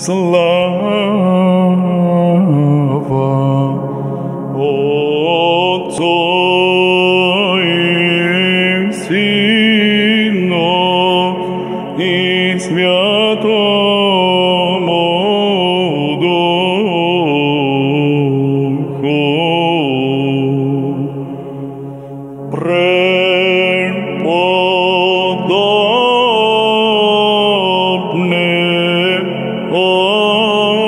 слава Отцу и Сыну и Святому Духу. Преподобный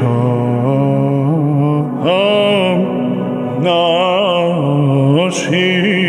Sham Nashi